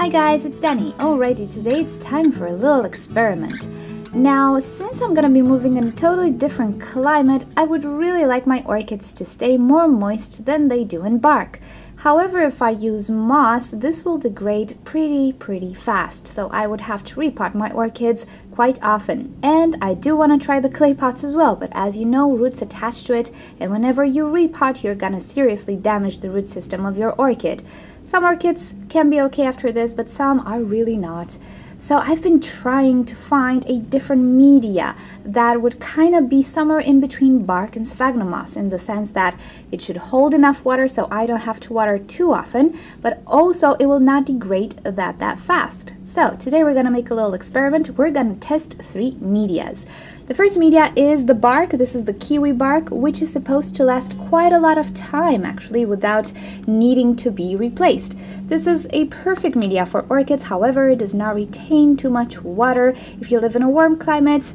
Hi guys, it's Danny. Alrighty, today it's time for a little experiment. Now, since I'm gonna be moving in a totally different climate, I would really like my orchids to stay more moist than they do in bark. However, if I use moss, this will degrade pretty, pretty fast, so I would have to repot my orchids quite often. And I do want to try the clay pots as well, but as you know, roots attach to it, and whenever you repot, you're gonna seriously damage the root system of your orchid. Some orchids can be okay after this, but some are really not. So I've been trying to find a different media that would kind of be somewhere in between bark and sphagnum moss in the sense that it should hold enough water so I don't have to water too often, but also it will not degrade that that fast. So today we're gonna make a little experiment. We're gonna test three medias. The first media is the bark. This is the kiwi bark, which is supposed to last quite a lot of time actually without needing to be replaced. This is a perfect media for orchids, however, it does not retain too much water. If you live in a warm climate,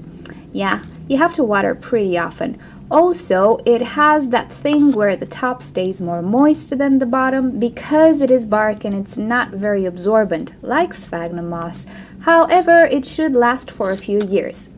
yeah, you have to water pretty often. Also, it has that thing where the top stays more moist than the bottom because it is bark and it's not very absorbent like sphagnum moss. However, it should last for a few years.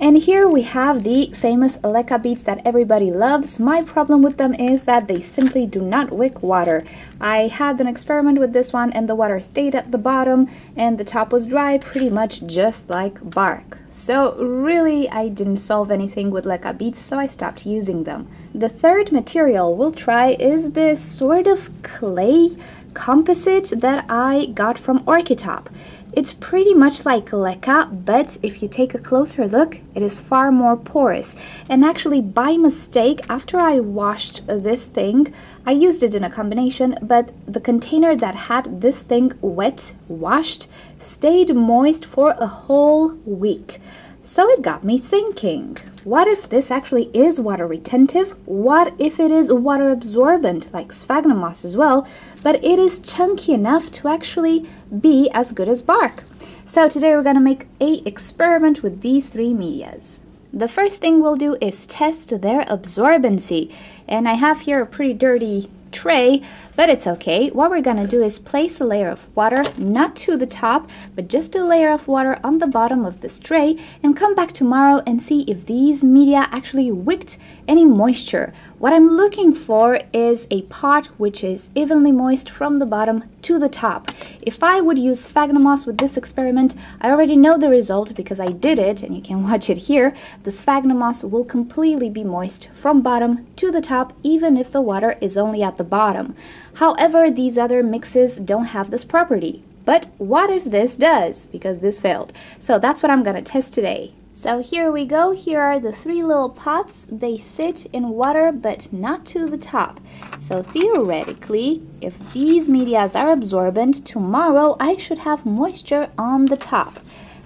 And here we have the famous leca beads that everybody loves. My problem with them is that they simply do not wick water. I had an experiment with this one and the water stayed at the bottom and the top was dry pretty much just like bark. So really I didn't solve anything with leca beads so I stopped using them. The third material we'll try is this sort of clay composite that I got from Orchitop. It's pretty much like leca, but if you take a closer look, it is far more porous. And actually, by mistake, after I washed this thing, I used it in a combination, but the container that had this thing wet, washed, stayed moist for a whole week. So it got me thinking, what if this actually is water retentive? What if it is water absorbent, like sphagnum moss as well, but it is chunky enough to actually be as good as bark? So today we're gonna make a experiment with these three medias. The first thing we'll do is test their absorbency. And I have here a pretty dirty tray, but it's okay. What we're gonna do is place a layer of water, not to the top, but just a layer of water on the bottom of this tray and come back tomorrow and see if these media actually wicked any moisture. What I'm looking for is a pot which is evenly moist from the bottom to the top. If I would use sphagnum moss with this experiment, I already know the result because I did it and you can watch it here. The sphagnum moss will completely be moist from bottom to the top even if the water is only at the bottom. However, these other mixes don't have this property. But what if this does? Because this failed. So that's what I'm going to test today. So here we go. Here are the three little pots. They sit in water, but not to the top. So theoretically, if these medias are absorbent, tomorrow I should have moisture on the top.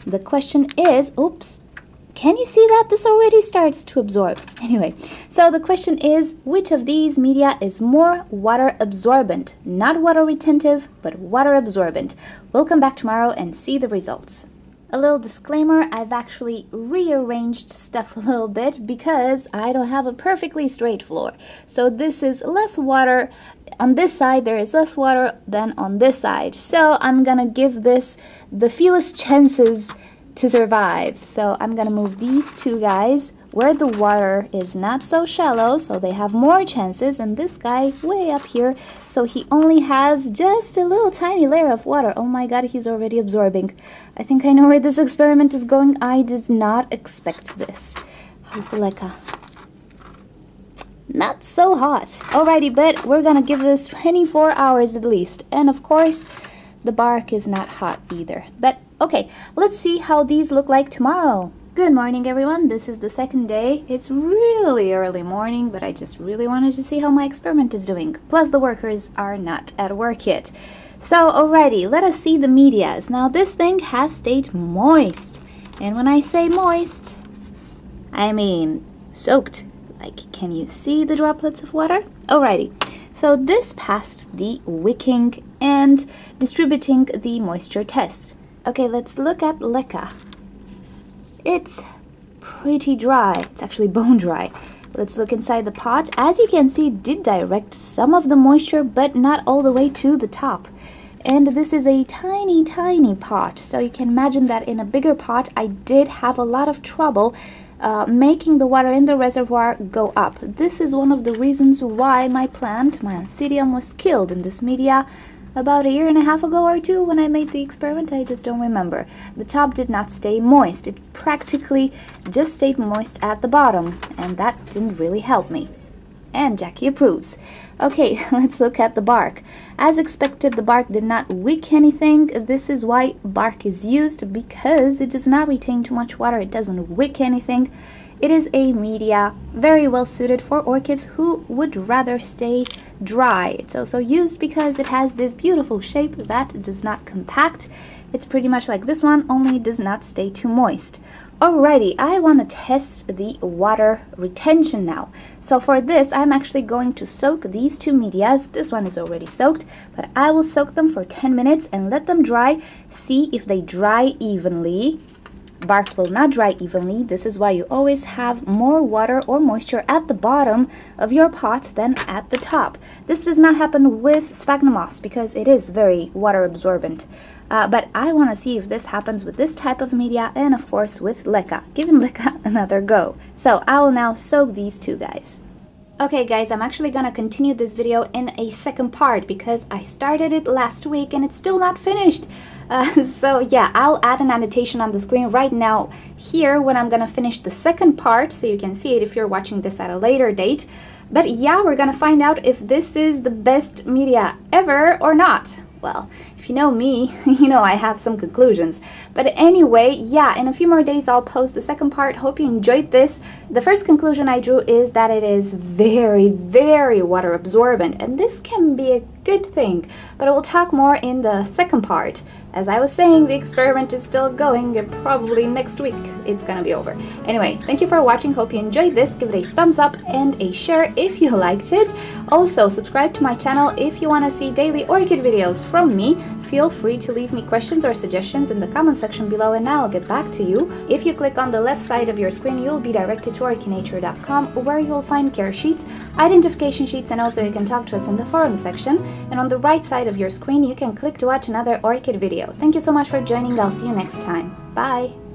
The question is, oops, can you see that? This already starts to absorb. Anyway, so the question is, which of these media is more water absorbent? Not water retentive, but water absorbent. We'll come back tomorrow and see the results. A little disclaimer, I've actually rearranged stuff a little bit because I don't have a perfectly straight floor. So this is less water, on this side there is less water than on this side. So I'm gonna give this the fewest chances to survive. So I'm gonna move these two guys where the water is not so shallow, so they have more chances, and this guy way up here, so he only has just a little tiny layer of water. Oh my god, he's already absorbing. I think I know where this experiment is going. I did not expect this. How's the leca? Not so hot. Alrighty, but we're gonna give this 24 hours at least. And of course, the bark is not hot either. But okay, let's see how these look like tomorrow. Good morning everyone, this is the second day. It's really early morning, but I just really wanted to see how my experiment is doing. Plus the workers are not at work yet. So alrighty, let us see the medias. Now this thing has stayed moist. And when I say moist, I mean soaked. Like, can you see the droplets of water? Alrighty, so this passed the wicking and distributing the moisture test. Okay, let's look at leca. It's pretty dry. It's actually bone dry. Let's look inside the pot. As you can see, it did direct some of the moisture, but not all the way to the top. and this is a tiny tiny pot so you can imagine that in a bigger pot I did have a lot of trouble uh, making the water in the reservoir go up. This is one of the reasons why my plant, my Oncidium, was killed in this media about a year and a half ago or two when I made the experiment, I just don't remember. The top did not stay moist. It practically just stayed moist at the bottom, and that didn't really help me. And Jackie approves. Okay, let's look at the bark. As expected, the bark did not wick anything. This is why bark is used because it does not retain too much water. It doesn't wick anything. It is a media very well suited for orchids who would rather stay dry. It's also used because it has this beautiful shape that does not compact. It's pretty much like this one, only does not stay too moist. Alrighty, I want to test the water retention now. So for this, I'm actually going to soak these two medias. This one is already soaked, but I will soak them for 10 minutes and let them dry. See if they dry evenly. Bark will not dry evenly. This is why you always have more water or moisture at the bottom of your pot than at the top. This does not happen with sphagnum moss because it is very water absorbent. Uh, but I want to see if this happens with this type of media and of course with leca, giving leca another go. So I will now soak these two guys. Okay guys, I'm actually gonna continue this video in a second part because I started it last week and it's still not finished. Uh, so yeah, I'll add an annotation on the screen right now here when I'm gonna finish the second part so you can see it if you're watching this at a later date. But yeah, we're gonna find out if this is the best media ever or not. Well, if you know me, you know I have some conclusions. But anyway, yeah, in a few more days I'll post the second part. Hope you enjoyed this. The first conclusion I drew is that it is very, very water absorbent, and this can be a good thing. But I will talk more in the second part. As I was saying, the experiment is still going and probably next week it's gonna be over. Anyway, thank you for watching. Hope you enjoyed this. Give it a thumbs up and a share if you liked it. Also, subscribe to my channel if you want to see daily orchid videos from me. Feel free to leave me questions or suggestions in the comment section below and I'll get back to you. If you click on the left side of your screen, you'll be directed to orchidnature.com where you'll find care sheets, identification sheets, and also you can talk to us in the forum section. And on the right side of your screen, you can click to watch another orchid video. Thank you so much for joining. I'll see you next time. Bye!